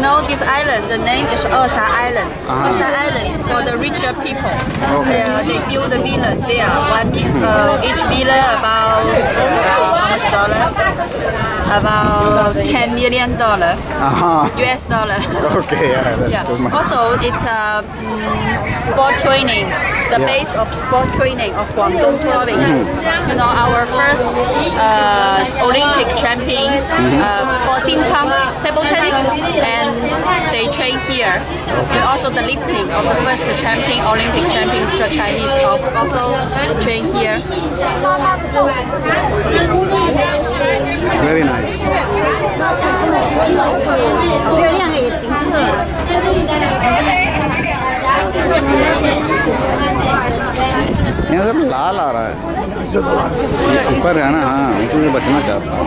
You know this island, the name is Ersha Island. Uh-huh. Ersha Island is for the richer people. Okay. Uh, they build the villas there. One, uh, each villa about uh, how much dollar? About 10 million dollar. Uh-huh. US dollar. Okay, yeah, that's Yeah. too much. Also, it's a mm, sport training, the Yeah. base of sport training of Guangdong province. You know, our first uh, Olympic champion uh, for ping pong, table tennis, and they train here. And also the lifting of the first champion, Olympic champion, Chinese also train here. 漂亮嘅景色。 यहाँ सब लाल आ रहा है ऊपर है ना हाँ उसी से बचना चाहता हूँ